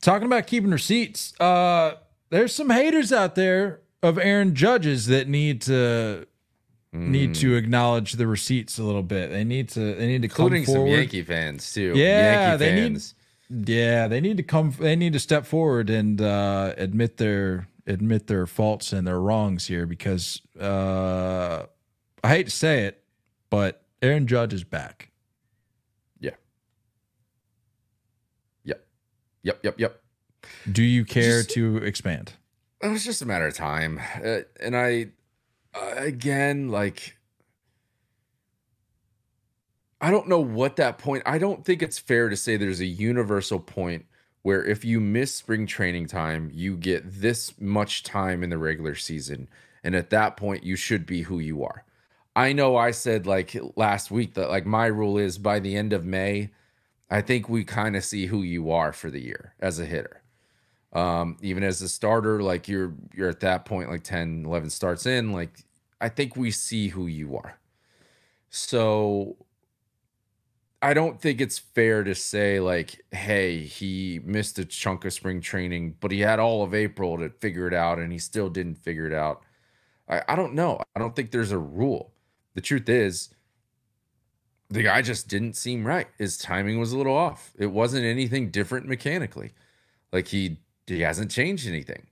talking about keeping receipts. Uh, there's some haters out there of Aaron Judges that need to need to acknowledge the receipts a little bit. They need to they need to including come some. Yankee fans too. Yeah, Yankee they need- Yeah, they need to come. They need to step forward and uh, admit their admit their faults and their wrongs here because uh, I hate to say it, but Aaron Judge is back. Yeah. Yep. Yep. Yep. Yep. Do you care Just- to expand? it was just a matter of time uh, and i uh, again like i don't know what that point i don't think it's fair to say there's a universal point where if you miss spring training time you get this much time in the regular season and at that point you should be who you are i know i said like last week that like my rule is by the end of may i think we kind of see who you are for the year as a hitter. Um even as a starter like you're you're at that point like 10 11 starts in like i think we see who you are. So i don't think it's fair to say like hey he missed a chunk of spring training but he had all of april to figure it out and he still didn't figure it out. I, I don't know. I don't think there's a rule. The truth is the guy just didn't seem right his timing was a little off it wasn't anything different mechanically like he he hasn't changed anything.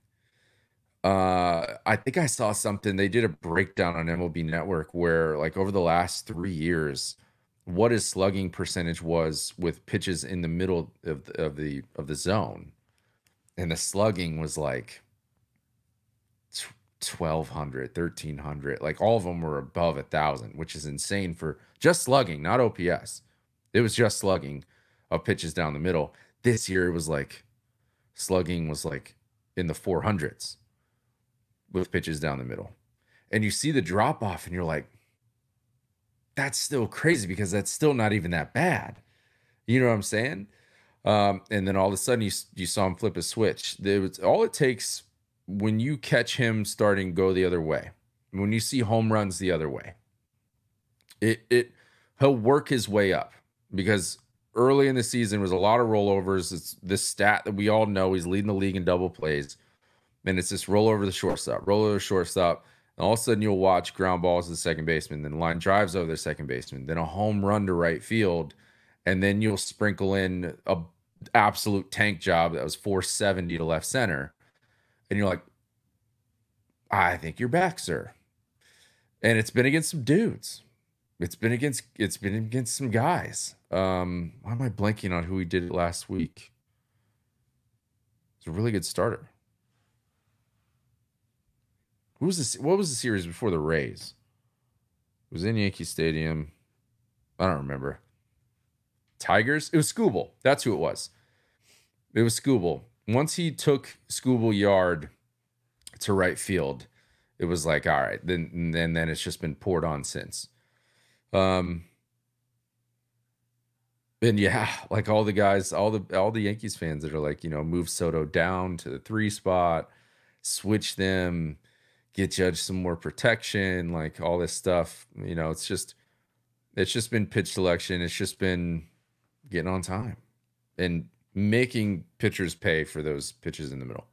Uh, I think I saw something. They did a breakdown on MLB Network where, like, over the last three years, what his slugging percentage was with pitches in the middle of the, of the of the zone, and the slugging was like 1200 1300 like all of them were above a thousand which is insane for just slugging not ops it was just slugging of pitches down the middle this year it was like slugging was like in the 400s with pitches down the middle. And you see the drop off and you're like, that's still crazy because that's still not even that bad. You know what I'm saying? Um, and then all of a sudden you, you saw him flip a switch. There was all it takes when you catch him starting go the other way, when you see home runs the other way, it, it, he'll work his way up because early in the season was a lot of rollovers. It's this stat that we all know. He's leading the league in double plays. And it's this roll over the shortstop, roll over the shortstop. And all of a sudden you'll watch ground balls to the second baseman, then line drives over the second baseman, then a home run to right field. And then you'll sprinkle in a absolute tank job that was 470 to left center. And you're like, I think you're back, sir. And it's been against some dudes. It's been against it's been against some guys. Um, why am I blanking on who he did it last week? It's a really good starter. Who was this? What was the series before the Rays? It was in Yankee Stadium. I don't remember. Tigers? It was Skubal. That's who it was. It was Skubal. Once he took Skubal Yard to right field, it was like, all right, then then then it's just been poured on since. Um and yeah, like all the guys, all the all the Yankees fans that are like, you know, move Soto down to the three spot, switch them, get Judge some more protection, like all this stuff. You know, it's just it's just been pitch selection. It's just been getting on time and making pitchers pay for those pitches in the middle.